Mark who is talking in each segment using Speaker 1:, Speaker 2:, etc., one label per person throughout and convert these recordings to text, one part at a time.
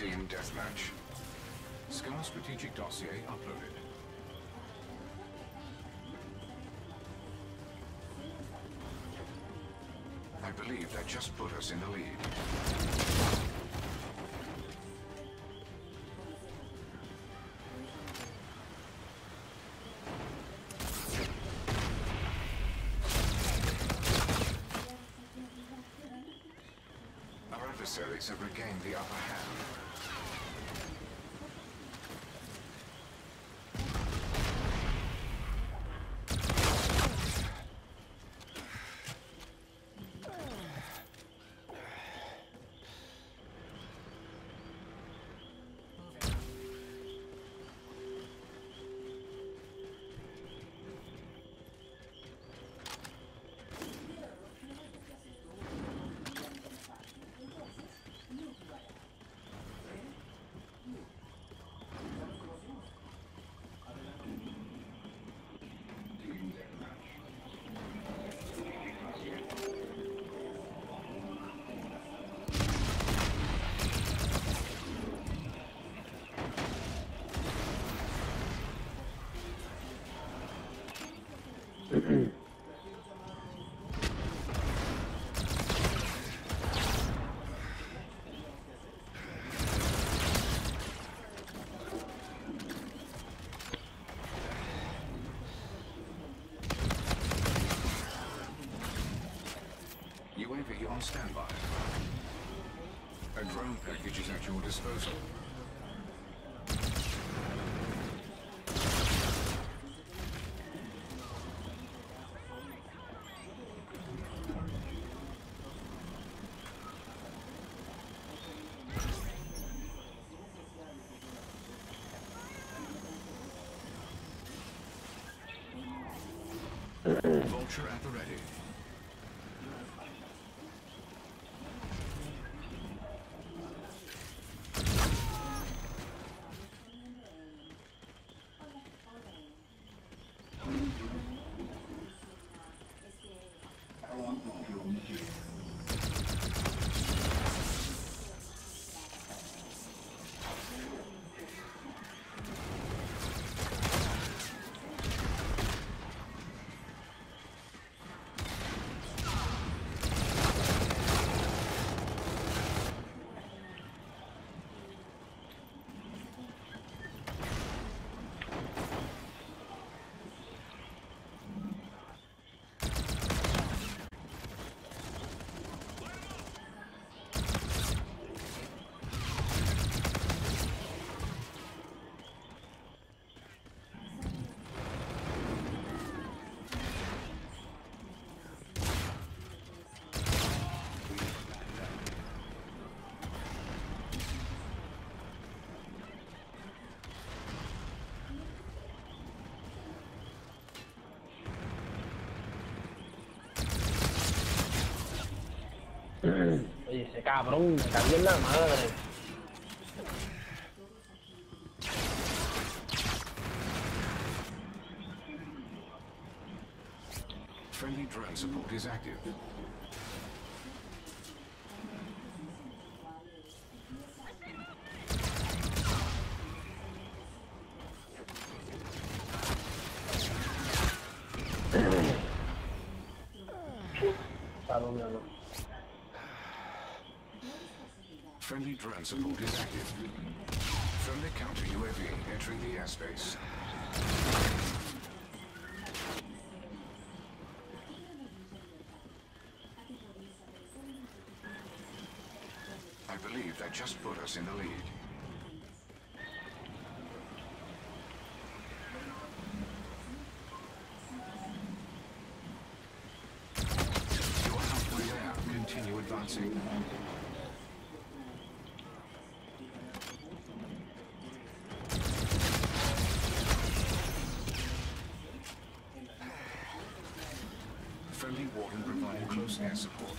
Speaker 1: Team Deathmatch. Scar Strategic Dossier uploaded. I believe that just put us in the lead. Our adversaries have regained the upper hand. UAV on standby. A drone package is at your disposal. Vulture at the ready.
Speaker 2: Oye, ese cabrón, me cagué en la madre.
Speaker 1: Friendly drone support is active.
Speaker 2: Durmiendo.
Speaker 1: Friendly drone support is active. Friendly counter UAV entering the airspace. I believe that just put us in the lead. You are halfway there. Continue advancing. Friendly Warden providing close air support.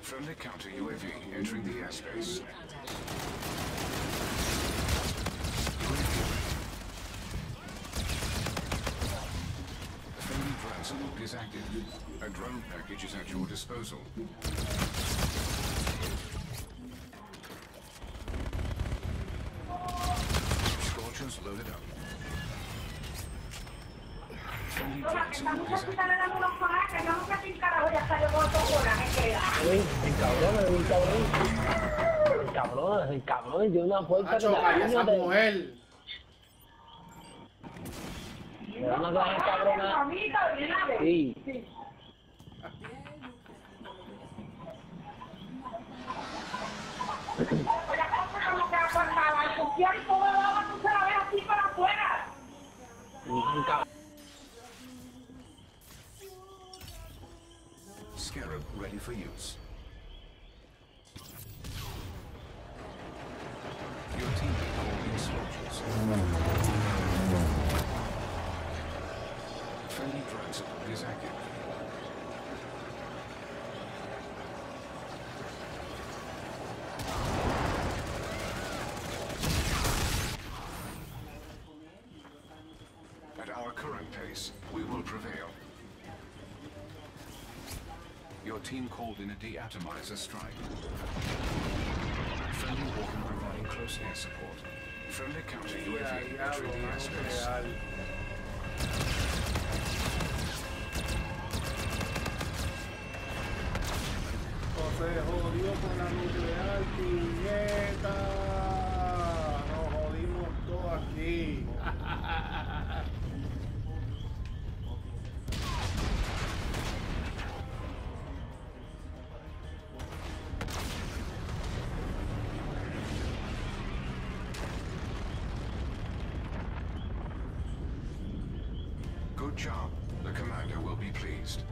Speaker 1: Friendly counter UAV entering the airspace. Support is active. A drone package is at your disposal. Scorchers loaded up.
Speaker 2: Uy, el cabrón, el cabrón. El cabrón, el cabrón, dio una fuerza que la
Speaker 3: mujer.
Speaker 2: no se cabrona. Sí. sí.
Speaker 1: Scarab ready for use. At our current pace, we will prevail. Your team called in a deatomizer strike. Friendly Walker providing close air support. Friendly counter UAV entering the airspace.
Speaker 3: José jodió con la nuclear. Nos jodimos todos aquí.
Speaker 1: Good job. The commander will be pleased.